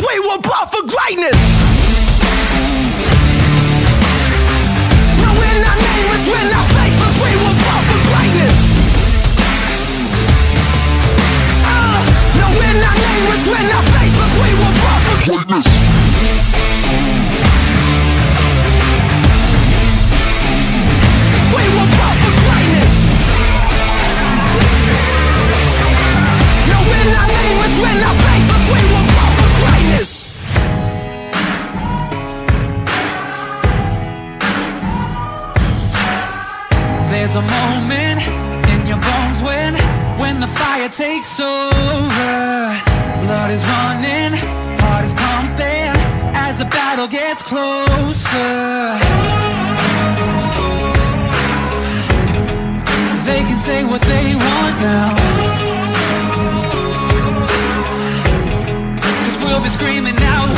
we'll built for greatness. Your bones when when the fire takes over. Blood is running, heart is pumping as the battle gets closer. They can say what they want now. Cause we'll be screaming now.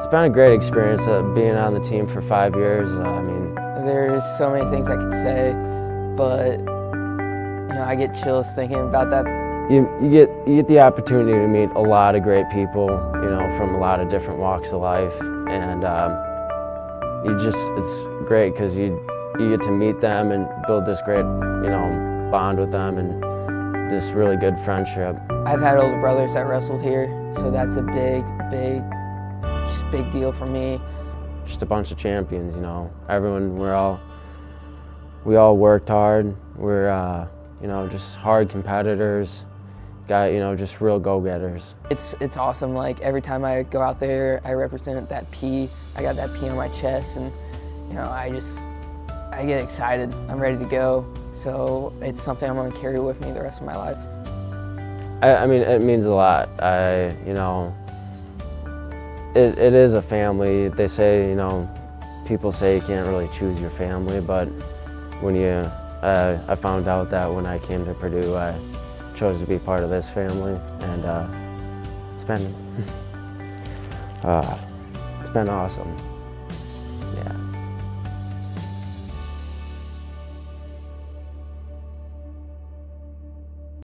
It's been a great experience uh, being on the team for five years. Uh, I mean, There's so many things I could say, but you know, I get chills thinking about that. you, you get you get the opportunity to meet a lot of great people, you know, from a lot of different walks of life, and um, you just it's great because you you get to meet them and build this great, you know, bond with them and this really good friendship. I've had older brothers that wrestled here, so that's a big, big, just big deal for me. Just a bunch of champions, you know. Everyone, we're all we all worked hard. We're uh, you know just hard competitors. Got you know just real go-getters. It's it's awesome. Like every time I go out there, I represent that P. I got that P on my chest, and you know, I just I get excited. I'm ready to go. So it's something I'm gonna carry with me the rest of my life. I, I mean, it means a lot. I, you know, it, it is a family. They say, you know, people say you can't really choose your family, but when you, uh, I found out that when I came to Purdue, I chose to be part of this family, and uh, it's been, uh, it's been awesome.